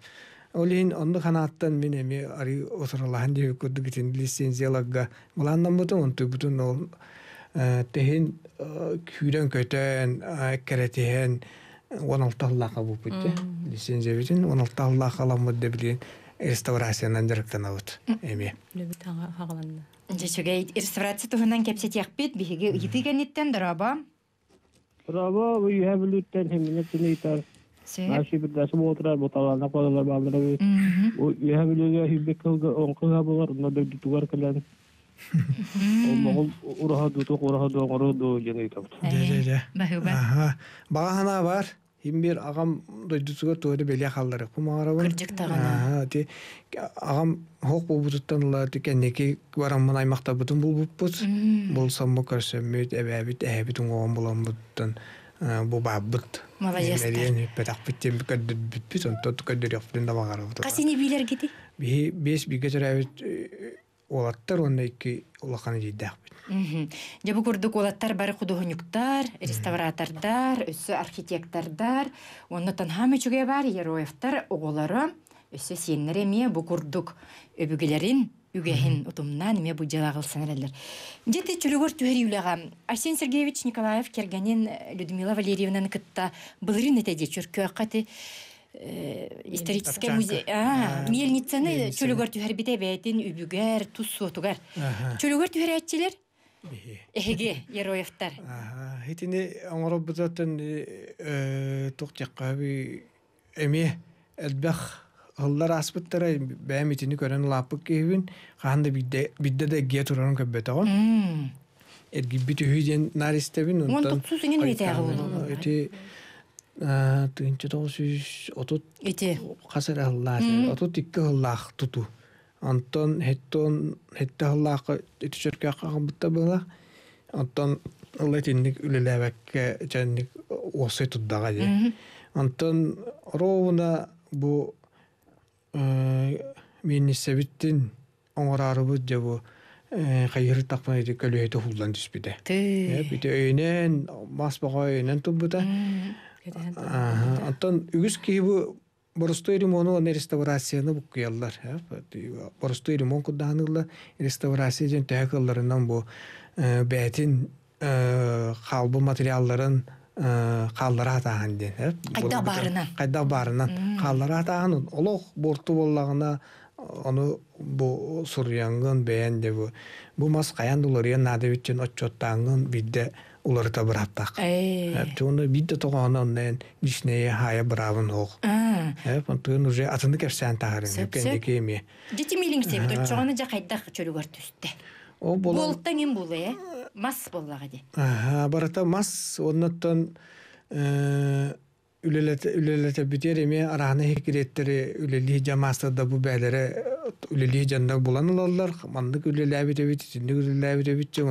не көдө биллер такан келектеринсе. Олин онды ханаттан мен эми ари осуралахан деп көрдүк итин лицензияларга буландан бутун онту бутун ол э, техин күйрен көтөн керетен 16 аллака бу бутте лицензия битин 16 аллака аламыд деп билген реставрациянан жарыктан абыт эми Лөбүт хагаланды. Жечеге реставрация туһунан кепсет яхпит биһиге итигениттен драба. Bravo, bu yühebilütten hemine tüneytar. Сөп. Naşi bir dersi bu oturar, bu talana koyarlar, bağlara bir. Мгм. O yühebilüge hübbe kılga, on kılga bular, ona da tutugar kılan. Olmağıl uraha tutuk, uraha doğru, uraha doğru jene tabt. же же Бахыба. аха багана бар Хим бир агам дойдусуга тоори беле халлары кумарабын. Кырдьык тагана. Аа, ти агам хок булбуттан ла ти кенеки барам мына аймакта бутун булбуппут. Бул саммо көрсөммөт эбэбит эбит унгон булам буттан бу баббыт. Молодец. Мериен петак биттен көддөт бүтпүт онто көддөр яктын да багара бут. Касини билер гити? Би бес биге төрөбүт олаттар онда ики улаканы жийдак бит. Жабы курдук олаттар бары художниктар, реставратордар, өссө архитектордар, онно танхамы чуге бар героевтар оголары, өссө сиеннер эме бу курдук өбүгелерин үгехин утумнан эме бу жалагылсан эрелер. Жети чөлөгөр түһери үлегам. Арсен Сергеевич Николаев кергенин Людмила Валерьевнаны кытта былырын этеде чөркөккаты исторический Тапчанка. музей. А, А, мельницаны мельницаны. чөлөгөр түһер бите бетин үбүгер, тус суотугар. Аха. Чөлөгөр түһер айтчылар Бихи. Эһеге героевтар. Ага, хитини оңоробутатын э токтякка би эми элбэх хыллар аспыттара бәмитини көрөн лапык кебин ханда бидде бидде де ге туран көбөтөгөн Мм. эрги бити хүйден наристебин Он тутсус ingen vet jag vad det эти э тынчы тогусуз отут Ити. хасар аллаа отут икки хыллаах туту антон хеттон хетте хыллаах итүчөркө акагыбытта была антон латинник үлелебекке жанник осы туддага же антон ровна бу миннисебиттин оңорарыбыт же бу кайыр такпан эти көлөйтө хуллан түспүдө Ты. бите өйнен мас бага өйнен тубута Ага, Антон үгүс киһи бу боростой ремону оны реставрацияны букуяллар боростой ремонт куддаанылла реставрация ден тәкылларынан бу э, бәтин э, халбы материалларын қаллара атаан ден Кайда барынан? кайда барынан қаллара атаан олох борту боллагына onu bu suryangun beğen de bu bu mas kayan dolariya nade bitchen otchottangın bidde uları da bıraktak. Эй. Hep onu bidde toğana onnen dişneye haya bravın hoğ. А. Hep onu уже atını kefsen taharın. Сөп, Kendi сөп. kemi. Жити милиң себит очоғаны жа кайдах чөлүгөр түстө. O bolan Болттан ем болу э. Мас боллага де. Aha, barata mas onnaton ülelete ülelete biter eme arahana hikiretleri üleli jamasta da bu beylere üleli janda bulanılarlar mandık üleli bite bit şimdi üleli bite bitce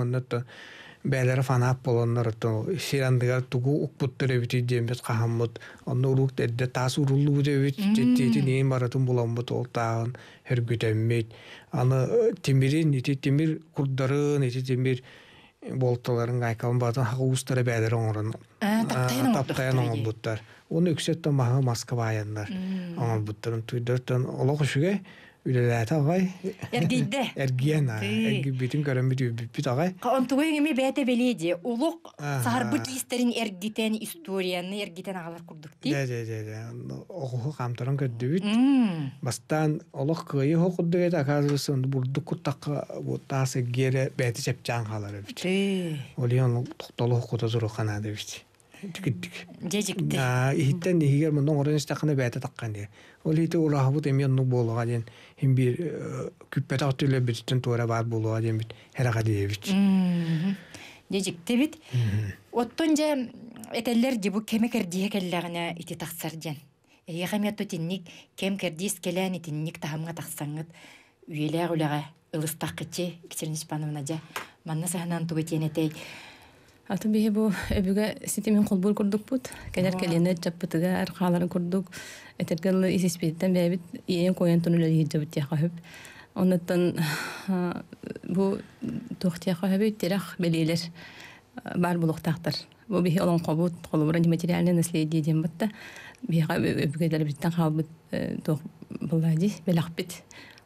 onnaton beylere fanap bolanlar to sirandıgar tugu ukputtere biti demet kahammut onu uruk dedde tas urullu bite bit tetti neyin baratın bulanmut oltağın her gütemmet anı timirin iti timir kurdarın iti timir болталарын айкалын батын хага устары бәдер оңорун А, таптайын таптайын оңордуктар оңорбуттар оны үксеттен маха Москва аяндар оңорбуттарын туйдыртан олох үшүге үлеләте агай Эргейде. эргиен а Тый. *laughs* эрги битин көрөмбүт үбүт агай Онтугой эми бәте беледи. Улук Ага. сарбыт листерин эргитен историяны эргитен агалар курдук ди. де де де де огу камтаран көддөбүт Мм. бастан олох кыйы хокуддугет оказывается бурдук куттакка бу таасы гере бәти чепчаан халары бит Ты. олион токтолу хокута зуру канады бит тикиттик Жежикти. А иһиттен нихигер мунун орын стаканы бәте таккан ди. Ол ите урахбут эми ну болуга ден хим бир күппет атылы биттен туара бар болуга ден бит herага дебит. Мм. Жежикти бит. Оттон же этеллер жибу кеме кердие келлегіне ити тақсар ден. Эйеға мету тинник кем кердис келен итинник тахамға тақсаңыт. Үйелер үлеға ылыстақ кычы Екатерина Степановна жа. Манна саханан тугы Аты бе бу өбүгә ситемен кулбул. Келер келене чаппытыга ар халарын курдук. Этергел исеспеттен бәбит иен коен тунулар җибет яхып. Оннан бу тохтия хабит терах белелер бар булык тахтыр. Бу бе олон кабут кулбуран материальный наследие дигән бутта. Бе өбүгәләр биттән халбыт тох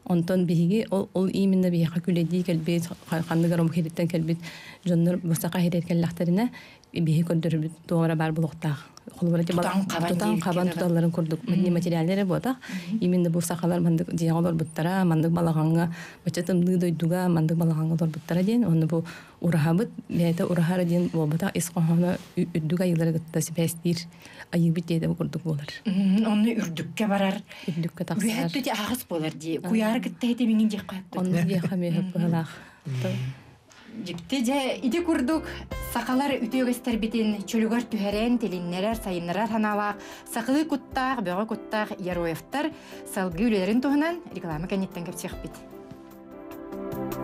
Онтон биһиги ол ол именно биһа күледи келбит ханныгар ом хириттен келбит жоннор келлахтарына биһи көндөрүбүт тоора бар булуктаах холбора Тутан кабан тутан диэбит кабан кенера. туталларын курдук мадни материалдары бота именно бу сакалар мандык дияголор буттара мандык балаганга бачатымды дойдуга мандык балаганга дор буттара ден оны бу урахабыт бэта урахара ден болбата исқохона үддүга йылары гытта сипестир айыбыт дейде курдук болар Онны үрдүкке барар. үддүккө таксар Үһәттү те ағыс болар ди. Куяр гытта хете миңин жек кайыптыр. Жіпті жа иде күрдік, сақалар үтегістер бетін чөлігір түхәрен теліннерер сайыннарар ханалақ, сақылы күттақ, бөғы күттақ, яроевтар салғы реклама кәнеттен кәпсеқ бет.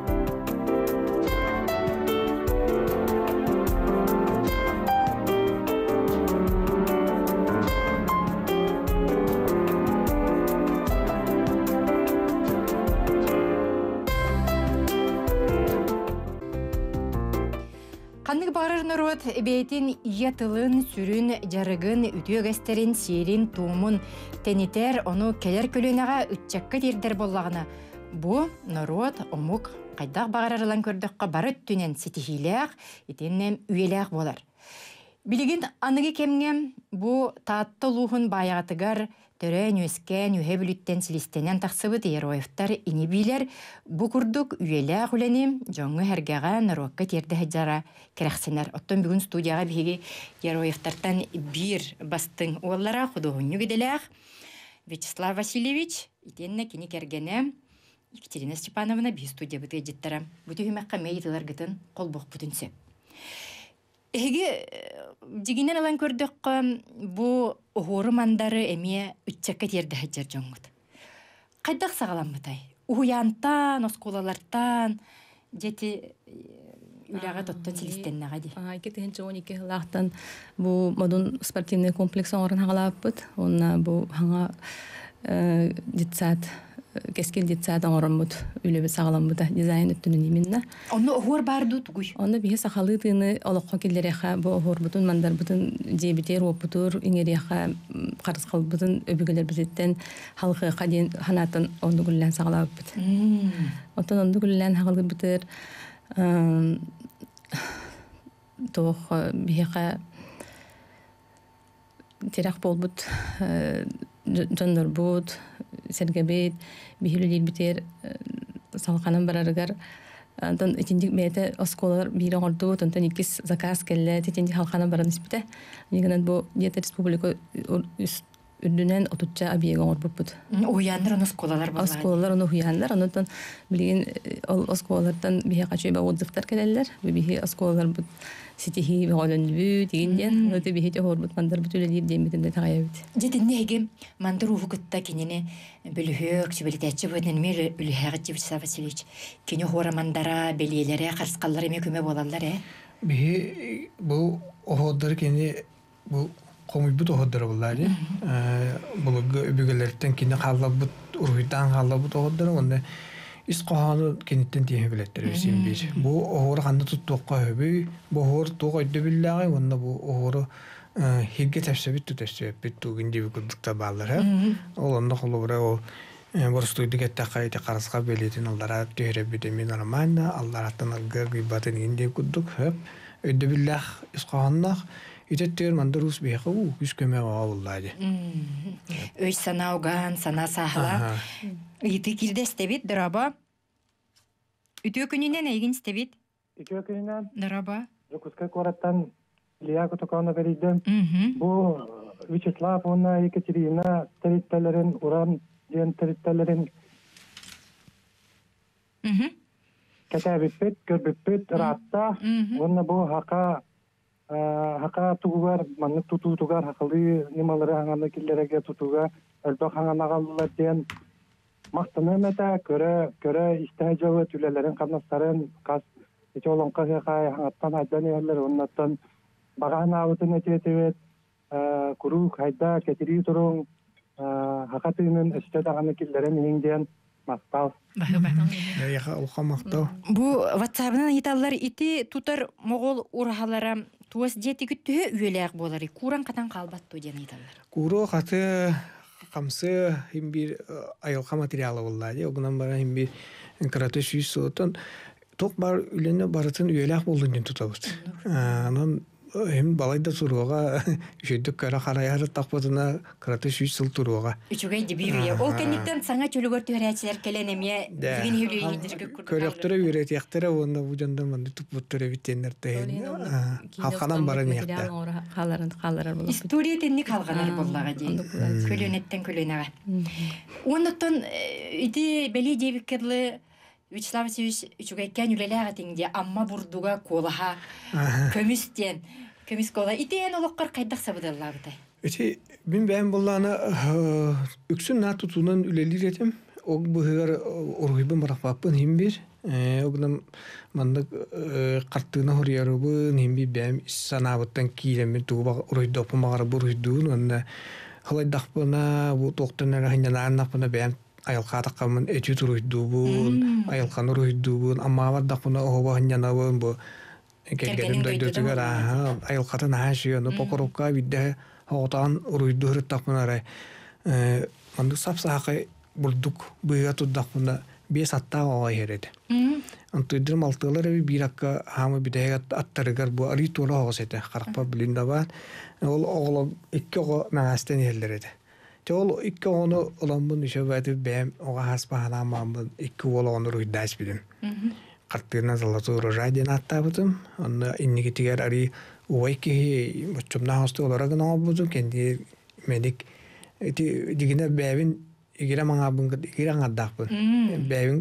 барыр нұрот бейтін иятылын сүрін жарыгын үтөгэстерин сиерин туумун. Тенитер ону келер көлөнага үтчекке дирдер боллагына бу нұрот омук кайдак багарарылан көрдөккө бар түнен ситихилеах итеннем үйелеах болар билигин аныги кемнем бу таатты луухун баягатыгар төрөн өскән үһебүлүттен силистенен тахсыбыт ероевтар ойыфтар ини билер бу курдук үйелә хүлени жоңгы һәргәгә нарокка терде хаҗара керәхсенер оттон бүгүн студияга биһиги иер бир бастың уоллара худугунню гиделях Вячеслав Васильевич итенне кини кергене Екатерина Степановна би студия бытыдиттара. Бүтү химәккә мәйтәләр гытын кол бох бүтүнсе. Эге э, дигинен алан көрдөккө э, бу оору мандары эмие үтчекке терде хәҗер жоңгут. Кайдак сагаламбытай. Уянтан, оскулалартан, жети э, үләгә тоттан телистеннәгә ди. Аа, ике тен җони бу модун спортивный комплекс оңрын хагалаппыт. Онна бу хаңа э дитсат кескин дитсаат оңороммут үлөбү сагаламбыта дизайн өттүнүн именно. Ону охор баардуу тугуй ону бие сахалы тыыны олокко киллереха бу охорбутун мандарбутун жэбитер опутур иңереха карыскалбутун өбүгелербитеттен халкыха диэн ханатын ону сагалабыт. Отон ону сагалыбытыр тох биэха терак болбут э, жондорбут сергебет бихилилер битер салханан барарыгар Антон итинди мете осколар бири орду тонтон икис заказ келле титинди халкана баран испите. Нигенен бу диета республика үрдүнен отучча абиега орбуппут. Уяндар оны сколалар болар. Осколалар оны хуяндар, онтон билген ол осколалардан бихе качыба отзывтар келелер. Бихе осколалар бут ситихи беголөнбү дигенден, өтө бихе хорбут мандар бут үлелер демитинде тагаябыт. Жетинне эгем мандыр уху кытта кинене бүлүхөк чибилитечи бөтен мер үлүхәгә Вячеслав Васильевич. Кине хора мандара белиелере карскаллар эме көмө болалар э. Биһи бу оходдор кини бу комуйбут оходдор буллари. Булугы үбүгелерден кини халлабут ургуйдан халлабут оходдор онда ис коханы киниттен тие билеттер бисин бир. Бу охор ханды туттуққа хөбү, бу охор туга өдө биллагы, онда бу охору хирге тәпсәбит түтәсәбит бит тугын диби кудукта баллар. Ол онда холобра ол борстуйду кетте кайты караска белетин аллара төһөрө бите нормально, аллараттан алгар гыбатын инде кудук хөп. Өдө биллах ис коханнах Итеттер манда рус бияқа у үс көме ауыллады. Өй сана уган, сана сахла. Ити килде стебит дыраба. Үтө күнүнен эйгин стебит Икö kynän, дыраба. Жокуска кораттан Ильяку токауна беридем. Мгм. Бу Вячеславовна, Екатерина териттелерин, Уран диен териттелерин Мгм. кетебиппит, көрбүппит, ратта. Мгм. Онна бу хака хака тугугар, маннык тутуутугар, хакылы нималары хаңаны киллереге тутуга, өлбөк хаңанагаллар диен мактаны мета көрө көрө истежабы түлелерин канастарын кас эти олонка хай хаңаттан хайдан ерлер оннаттан баган абытын этетебет курук хайда кетири туруң хакатыынын өстө даганы киллерин иңден мактал Яха улха мактау. Бу WhatsApp-нан италлар ити тутар могол урахалара туас дети күттүһө үелээх болары. Куран катан калбат ту ден италлар. Куру хаты камсы химбир айылка материалы буллады. Огунан бара химбир карате шүйс сотон ток бар үлене барытын үелак болдун ден тутабыт. Анан hem балайда туруга *laughs* үшөйдүк кара хараяр тақпатына карате шүйс сыл туруга. Үчүгэй дибирие. Ол кенниктен саңа чөлөгөр төһөрәчләр келенеме Да. диген хөлү идирге Көрөктөрө үйрөт яктыра онда бу жанда манды тупуттөрө биттенер тейин. Халканан барын якта. Халарын халарар болот. История тенни калганар Аа, боллага ди. ондук булат. Көлөнеттен көлөнага. Оннотон ити бели дебиккерлы Вячеслав Васильевич үчүгәйкән үлеләгә тиңде амма бурдуга колаха көмүстен көмүс кола итен олоққар кайдак сабыдалла бытай. Эти мин бәйм булланы үксүн на тутунан үлелир этим. Ол быгар оргыбы марапапын химбир. Огнам мандык картына хорьярыбы химби бәйм санабыттан кийлеме туба уройдопы магара буройдуун онна халайдакпына бу токтон хинянанапына бәйм айылкатаккамын эти туруйдуубун айылканы уруйдуубун аммабардакпына оба хинянабын бу Кергенин кергенин дойдутугар дойдутугар. айылкатын хаашыйону покорукка бидде хоотаан уруйдуурут тахпунара манды сапсаакы бурдук быыга tudдахпуна бес аттаа оҕой хереди антуйдыр малтыылар эби бииракка хаама бидэһэ аттарыгар бу ари туола оҕосете харахпа билиндабаат ол оҕоло икки оҕо наҥаастен иһэллереди те ол икки оҕону оламбын ишебэти бэм оҕа хаспаһанаамаамбын икки уол оҕону руйдаас билим картына золотую радион аттаабытым онна иннигитигер ари уайки моччумна хосты олорагын оңобуту кенди медик ити дигине бэбин игире маңабын игире аңаддаакпын бэбин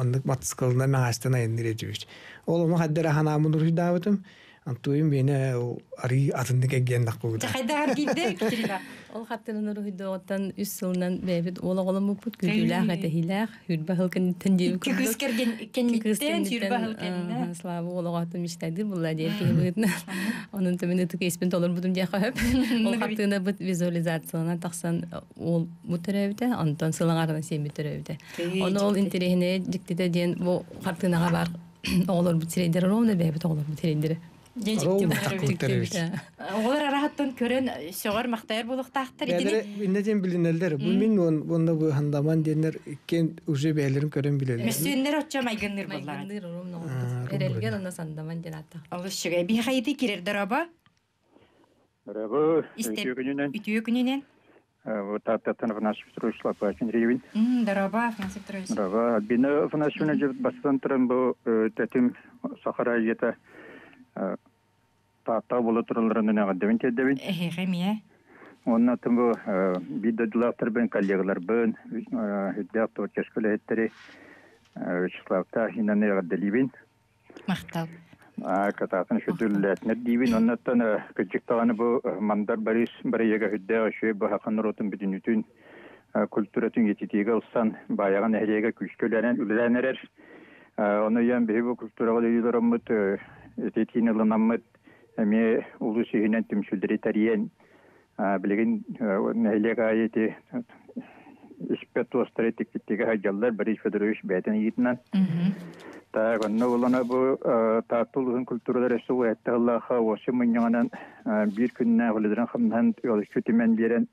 ондук матскылына маңастын айынныр этибич ол ону хаддера ханаамын руйдаабытым антуйм бене ари атынды кегген наққугута Жахайдагар кийде *laughs* Катерина. Ол хаттырын урухидоотан үс сылынан бэбит ола голом бупут күдүлээх этехилээх хүрбэ хылкын тендиби Кыгыз керген кенниттен сүрбә хылкенне. слава олоғатын мечтайдыр булла диэн киһибыытна онун төмүн ытык эспин толор бутум диэха хөп *laughs* ол хаттыына бут визуализациялана тахсан ол бу төрөбүтэ онтон сылаңарына сиэми төрөбүтэ оны ол интересине диктите диэн бу хаттыынага бар *clears throat* оголор бут сирейдер ровно бэбит оголор бут сирейдер Рол тактык Олар арахаттан көрөн сөгөр мактайыр булуктаактар Бәлер итини. иннеден билинелдер. Бу мин он онда бу хандаман денер кен уже бәлерин көрөн билелер. Мәсүннәр очча майгынныр буллар. майгыныр ровно А, ром эрелген онна сандаман денатта Алыс шыгай би хайды кирер дараба. Рабы, Истеп. күнінен, Үтүе күненен. вот таттан в наш строишла по Фенривин. М, Дараба, Франциск Петрович. Рабы, бина в наш юна жив бастан тұрын бұл тәтім Сахара ета татта болы тұрылырын үне ғаддевін теддевін. Эхе, хемия. Онна тым бұл биді дулақтыр бен коллегалар бен, хүддәк тұр кешкілі еттері Вячеславта хинаны ғадделивин. Мактал. кататын шүтүлләтнер дибин оннаттан кыжыктаганы бу мандар барис бар ега хүддә шөй бу хакын ротын бүтүнүтүн культуратын етитиге улсан баяган эхлеге күчкөләрен үләнерер оны ян бе бу культурага лидераммыт этетин ылынаммыт эме улу сүйүнен түмшүлдери тариен билеген эхлеге айети испет остары тиктиге хаҗаллар Борис Федорович бәтен йитнан Так, онно улана бу таатулгын культуралар эсу этталлаха осы мыннянан бир күннә гөлдерен хамдан yol kütümen biren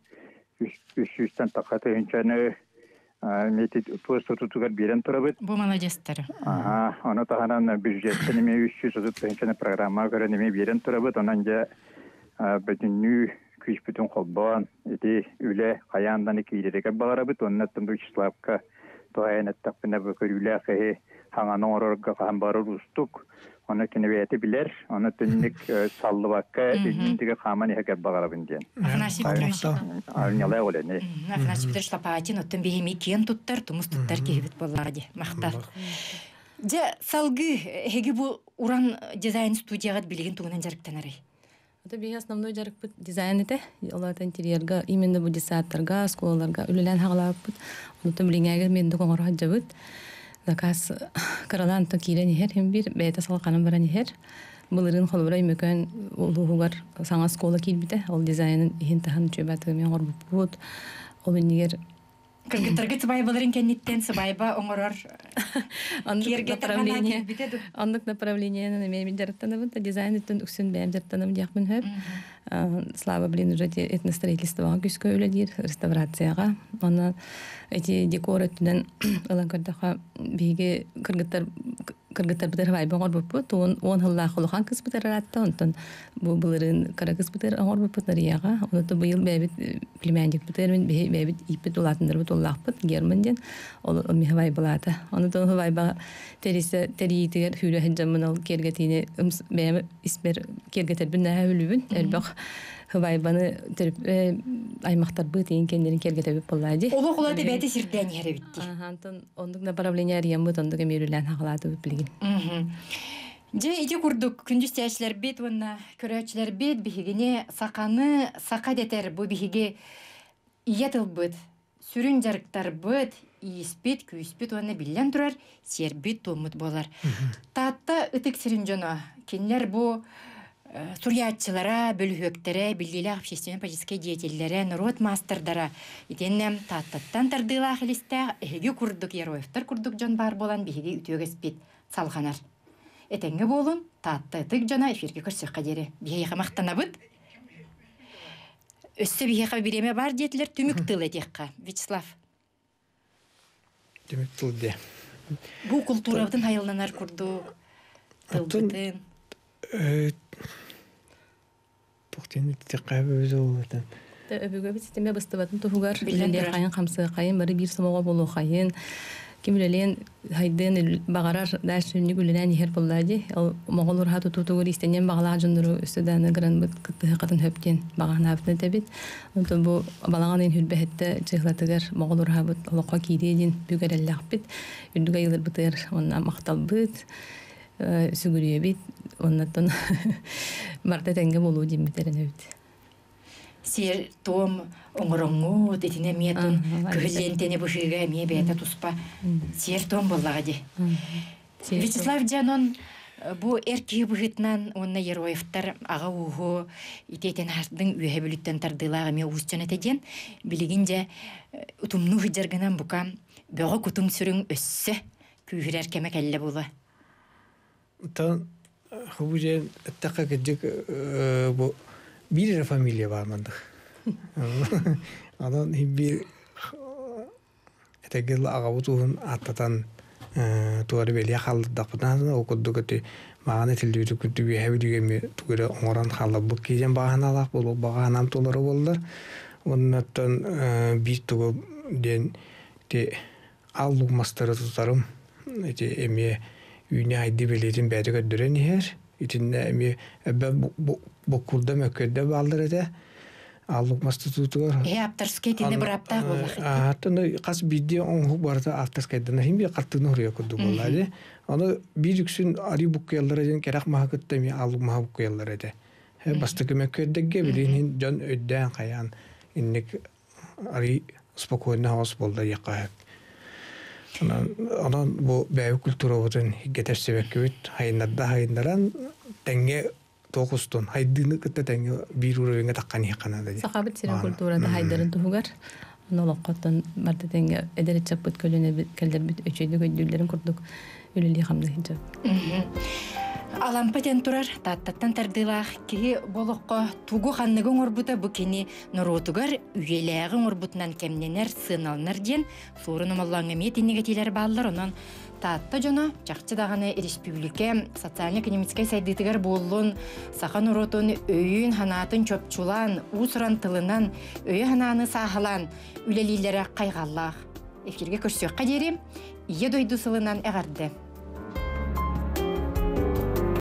üç yüzden takatı hünçanı metit posto tutugar biren turabıt. Бу молодецтер. Aha, onu tahanan büdjetten ime 300 tutup hünçanı programa göre nime biren turabıt. Onanca bütünlü küç bütün kolban eti üle kayandan iki ilerike bağırabıt. Onnattım bu Çislavka tohayan ettapına bu körüle kehe hangana ororga kahan barır ustuk. Onu kene beyeti biler. Onu tünlük sallı bakka ünlündüge kaman ihake bağırabın diyen. Афанасий Петрович. Arnyalar öyle ne? М, Афанасий Петрович Лопатин оттан бихеми кен туттар, тумус туттар кебит боллар ди. Мактал. Же салгы хеги бу уран дизайн студияга билген тугунан жарыктанары. Это би основной жарык бут дизайн эте. Олар интерьерга именно бу десаттарга, сколаларга үлелән хаглап бут. Оны тумлиңәгә мен дә коңгыр хаҗа бут. Заказ каралан то кирен хер һәм бир бәйтә салканын баран хер. Булырын холбырай мөкән улугар саңа скола килбите. Ол дизайнын һин тахан чөбәт мен гор бут. Ол нигер Кыргыттарга *clears throat* сыбай боларын кенниттен сыбайба оңорор. *clears throat* Андык Кирге таргана направление. килбите ду. Андык направление на мен жараттанабын, дизайн үтін үксін бәм жараттанам диякмын хөп. А, Слава, блин, уже те этностроительствоға күскө өлі дейір, реставрацияға. Оны эти декор өттінен ылан көрдіға бейге кыргыттар кыргыттар бытыр вай боңор буппут, он он хылла хулухан кыз бытыр аратта, онтон бу былырын кара кыз бытыр оңор буппут нарияга. Онто быйыл бәбит племянник бытыр мен бәбит ипет улатындар бут уллахпыт германден. Ол михвай булата. Оны то хвай ба терисе теритигер хүрө хәҗәммен ал кергетине бәм испер кергетер бинә үлүбүн. Элбак хвай баны терп аймактар быт ин кендерин кергетеп буллади. Оло кула дебети сирден яре битти. Антон ондук направление ариям бут ондук мерүлән хаглады билген. Мгм. Же иде курдук күндүз тәшләр бит онна көрәчләр бит бихигене саканы сака детер бу бихиге иятыл бит. Сүрүн жарыктар бит, испит, күспит онна биллән турар, сербит томут болар. Татта ытык сирин жона. Кинлер бу э, Сурьятчылара, бөлүхөктөрө, билгиле общественно политический деятельлere, народ мастердара. Итеннем таттаттан тардыла хилисте, эһиги курдук яроевтар курдук жон бар болан биһиги үтүөгес бит салганар. Этеңге болун татты тык жона эфирге көрсөк кадери. Бихига мактанабыт. Өссө бихига биреме бар диетлер түмүк тыл этекка. *laughs* Вячеслав, Демек тылде. бу культурабытын хайылнанар курдук. Атын- Тылбытын. Э Тохтен текабы өзө болотан. Өбүгө бит системе быстыбатын туһугар Билен биле турар. кайын хамсы кайын бары бир сомого болу кайын кимлелен хайден багарар дашүнни гүленен хер буллади ал моголор хату тутугур истенен багала жындыру үстөдән гран бит кытты катын хөптен багана битне тебит онто бу балаган ин хүлбәһетте җыглатыгар моголор хабыт олока кидедин бүгәрелләк бит үрдүгә йылыр битер онна мактал бит сүгүрүе бит оннаттан *laughs* барта тәңге болуу диммитерин өбүт Сер том оңороңу тетине метун Ага, көлентене бушига ме бета туспа. Сер том боллагади. Вячеслав Джанон э, бу эрки быгытнан онна Ероевтар ага уху итетен хардын үйе бүлүттен тардылага ме устен этеден билигинже э, утумну хыджарганан бука бөгө кутум сүрүң өссө күйрер кеме келле була. Тан Хубужен таққа кеджек бу бир фамилия бар мандык. Анан бир этегел агабутун аттатан туары белия халдапынан окудду көтү мааны тилдүтү күтү би хабидигеми тугура оңоран халлабык киген баганалак болу баганам толору болдур. Оннаттан бир тугу ден те аллук мастары тутарым эти эме үйне айды белетін бәді көддірен ехер. Итинне эми эббе бокурда мөккөдө балдыр эте. Аллук масты тутугар. Э аптерский тине бир апта була. А, таны кас бидде оңху барда автоскайдана хим би каттыны хурия курду боллады. Аны бир үксүн ари буккыяллар эден керак маха кытта ми аллук маха буккыяллар эте. Хе басты көмөккөддөггө билин жон өддөн каян инник ари спокойно хаос болду якка. Анан анан бу бәйбі культурабытын гетерсебек көбіт хайындарда хайындаран тәңге тоқустун хайдыны кытта тәңге бир уровенге таккан якана да. сахабыт сирен культурада хайдарын туһугар онолоккоттон барта тәңге эдерет чаппыт көлүнө келдербит өчөйдү көйдүлөрүн курдук үлелі қамны Алам Алампатен турар таттаттан тардылах. Киһи болохко тугу ханныгын орбута бу кини норотугар үйелээгин орбутунан кемненер сыналынар ден, суурунумаллаңы метинниге тилер бааллар онон. Таатта жоно чакчы даганы республике социально экономический сайдытыгар буоллун сахан уротун өйүн ханаатын чопчулан уусуран тылынан өй ханааны саахалан үлелилере кайгаллаах эфирге көрсөкка дери ие дойдусылынан эгарды